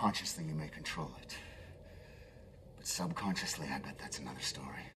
Consciously, you may control it. But subconsciously, I bet that's another story.